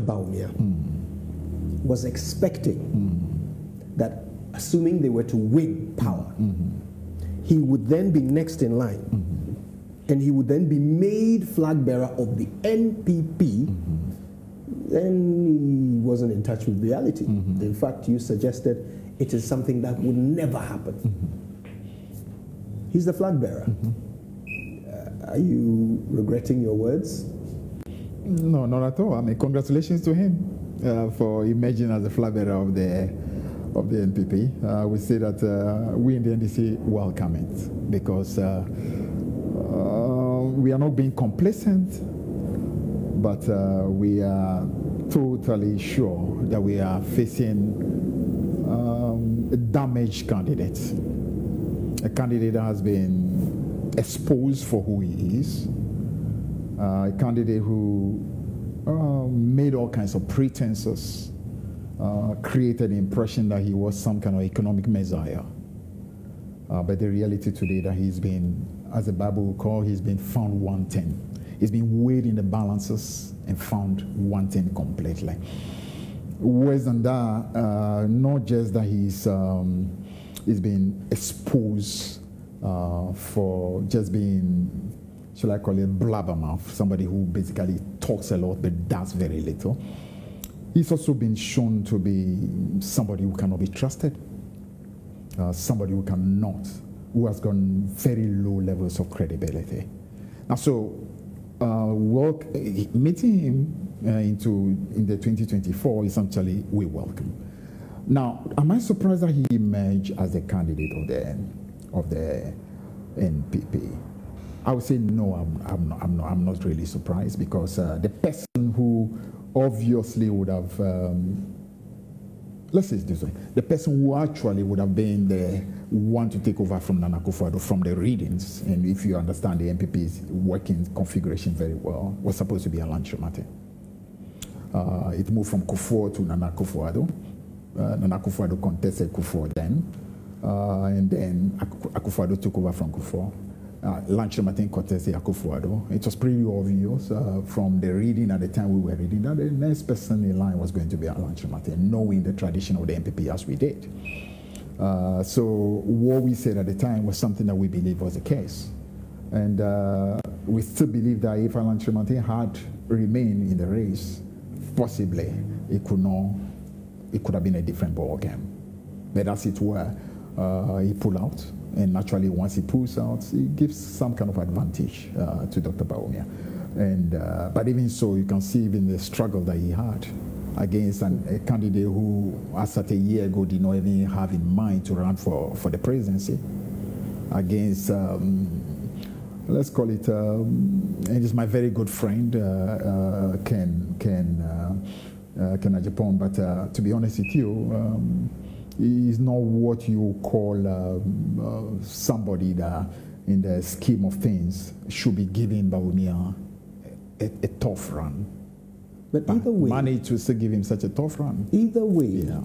Bawumia mm-hmm. was expecting mm-hmm. that, assuming they were to win power, mm-hmm. he would then be next in line and he would then be made flag bearer of the NPP. Then he wasn't in touch with reality. In fact, you suggested it is something that would never happen. He's the flag bearer. Uh, are you regretting your words? No, not at all. I mean, congratulations to him uh, for emerging as the flag bearer of the of the NPP. Uh, we say that uh, we in the NDC welcome it because uh, uh, we are not being complacent, but uh, we are totally sure that we are facing um, a damaged candidate, a candidate that has been exposed for who he is a candidate who uh, made all kinds of pretenses, uh, created the impression that he was some kind of economic messiah. Uh, but the reality today that he's been, as the Bible will call, he's been found wanting. He's been weighed in the balances and found wanting completely. Worse than that, uh, not just that he's, um, he's been exposed uh, for just being shall I call it blabbermouth, somebody who basically talks a lot but does very little. He's also been shown to be somebody who cannot be trusted, uh, somebody who cannot, who has gotten very low levels of credibility. Now, so uh, work, meeting him uh, into in the 2024 is actually we welcome. Now, am I surprised that he emerged as a candidate of the of the NPP? I would say no, I'm, I'm, not, I'm, not, I'm not really surprised because uh, the person who obviously would have, um, let's say it this way, the person who actually would have been the one to take over from Nana Akufo-Addo from the readings, and if you understand the NPP's working configuration very well, was supposed to be Alan Kyerematen. Uh, it moved from Kufuor to Nana Akufo-Addo. Uh, Nana Akufo-Addo contested Kufuor then, uh, and then Akufo-Addo took over from Kufuor uh, launched Martin Cortez Akufo-Addo. It was pretty obvious uh, from the reading at the time we were reading that the next person in line was going to be Alan Kyerematen, knowing the tradition of the NPP as we did. Uh, so what we said at the time was something that we believe was the case. And uh, we still believe that if Alan Kyerematen had remained in the race, possibly it could not, it could have been a different ball game. But as it were, uh, he pulled out. And naturally, once he pulls out, it gives some kind of advantage uh, to Dr. Bawumia. And, uh, but even so, you can see even the struggle that he had against an, a candidate who, as at a year ago, did not even have in mind to run for, for the presidency. Against, um, let's call it, um, and he's my very good friend, uh, uh Ken, Ken, uh, uh, Ken Agyapong. But to be honest with you, um, is not what you call um, uh, somebody that, in the scheme of things, should be giving Bawumia a, a, tough run. But either way, managed to still give him such a tough run. Either way, yeah.